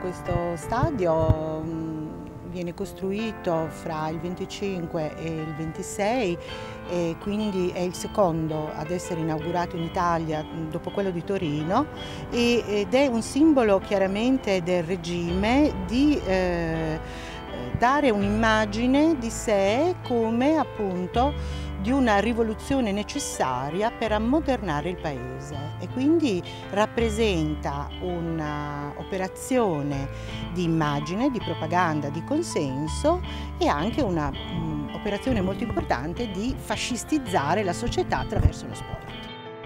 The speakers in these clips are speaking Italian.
questo stadio mm, viene costruito fra il 25 e il 26 e quindi è il secondo ad essere inaugurato in Italia mm, dopo quello di Torino ed è un simbolo chiaramente del regime di eh, dare un'immagine di sé come appunto di una rivoluzione necessaria per ammodernare il Paese e quindi rappresenta un'operazione di immagine, di propaganda, di consenso e anche un'operazione mm, molto importante di fascistizzare la società attraverso lo sport.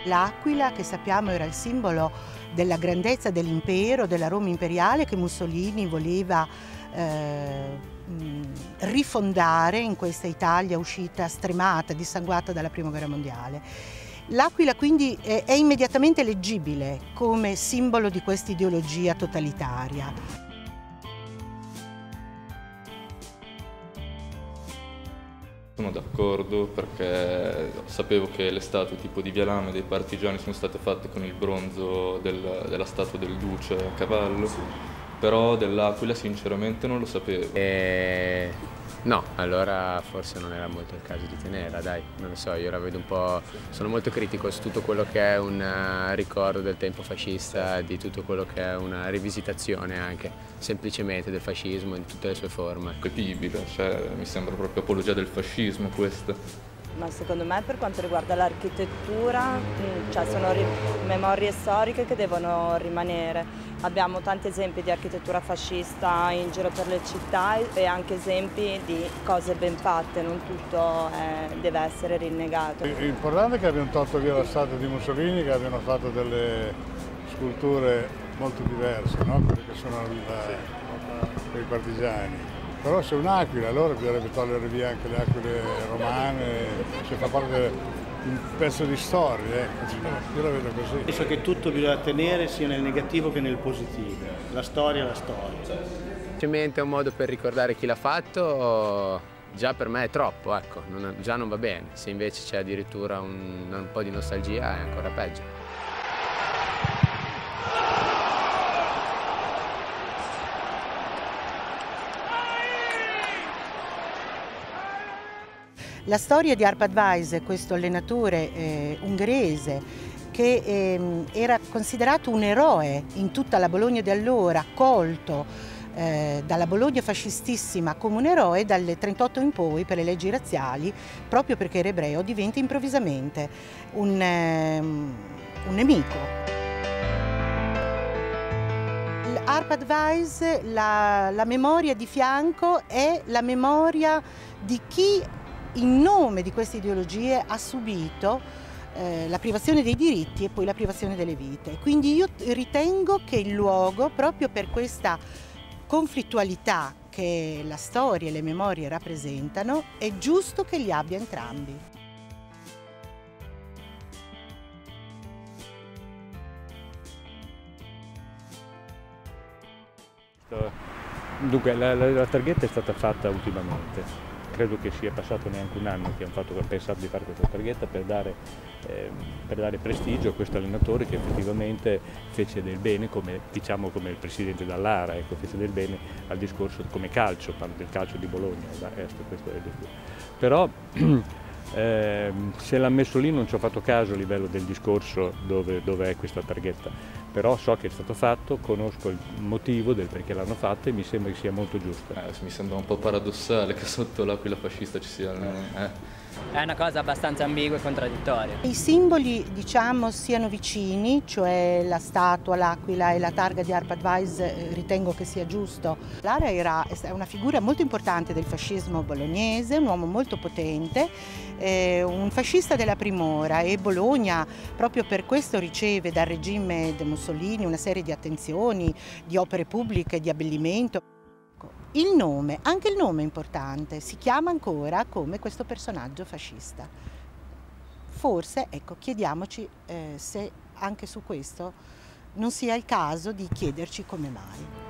L'Aquila, che sappiamo era il simbolo della grandezza dell'impero, della Roma imperiale che Mussolini voleva eh, rifondare in questa Italia uscita stremata, dissanguata dalla Prima Guerra Mondiale. L'Aquila quindi è, è immediatamente leggibile come simbolo di questa ideologia totalitaria. Sono d'accordo perché sapevo che le statue tipo di Vialame dei partigiani sono state fatte con il bronzo del, della statua del duce a cavallo. Sì però dell'Aquila sinceramente non lo sapevo. Eh, no, allora forse non era molto il caso di tenerla, dai, non lo so, io la vedo un po', sono molto critico su tutto quello che è un eh, ricordo del tempo fascista, di tutto quello che è una rivisitazione anche semplicemente del fascismo in tutte le sue forme. Capibile, cioè mi sembra proprio apologia del fascismo questo ma secondo me per quanto riguarda l'architettura mm, cioè sono memorie storiche che devono rimanere. Abbiamo tanti esempi di architettura fascista in giro per le città e anche esempi di cose ben fatte, non tutto è, deve essere rinnegato. L'importante è che abbiano tolto via la statua di Mussolini, che abbiano fatto delle sculture molto diverse, no? quelle che sono i partigiani. Però se è un'aquila allora bisognerebbe togliere via anche le aquile romane, se fa parte di un pezzo di storia, ecco. io la vedo così. Penso che tutto bisogna tenere sia nel negativo che nel positivo, la storia è la storia. Semplicemente è un modo per ricordare chi l'ha fatto, già per me è troppo, ecco, non, già non va bene, se invece c'è addirittura un, un po' di nostalgia è ancora peggio. La storia di Arpad Weiss, questo allenatore eh, ungherese che eh, era considerato un eroe in tutta la Bologna di allora, accolto eh, dalla Bologna fascistissima come un eroe dal 38 in poi per le leggi razziali, proprio perché era ebreo, diventa improvvisamente un, ehm, un nemico. Arpad Weiss, la, la memoria di fianco è la memoria di chi in nome di queste ideologie ha subito eh, la privazione dei diritti e poi la privazione delle vite. Quindi io ritengo che il luogo, proprio per questa conflittualità che la storia e le memorie rappresentano, è giusto che li abbia entrambi. Dunque, la, la, la targhetta è stata fatta ultimamente, credo che sia passato neanche un anno che hanno fatto, pensato di fare questa targhetta per dare, eh, per dare prestigio a questo allenatore che effettivamente fece del bene, come, diciamo come il presidente Dallara, ecco, fece del bene al discorso come calcio, parlo del calcio di Bologna, però eh, se l'ha messo lì non ci ho fatto caso a livello del discorso dove, dove, è questa targhetta, però so che è stato fatto, conosco il motivo del perché l'hanno fatto e mi sembra che sia molto giusto. Eh, mi sembra un po' paradossale che sotto l'aquila fascista ci sia... Eh. È una cosa abbastanza ambigua e contraddittoria. I simboli diciamo siano vicini, cioè la statua, l'aquila e la targa di Arpad Weiss eh, ritengo che sia giusto. Lara era una figura molto importante del fascismo bolognese, un uomo molto potente, eh, un fascista della primora e Bologna proprio per questo riceve dal regime di Mussolini una serie di attenzioni, di opere pubbliche, di abbellimento. Il nome, anche il nome è importante, si chiama ancora come questo personaggio fascista. Forse, ecco, chiediamoci eh, se anche su questo non sia il caso di chiederci come mai.